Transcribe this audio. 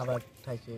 আবার খাইছে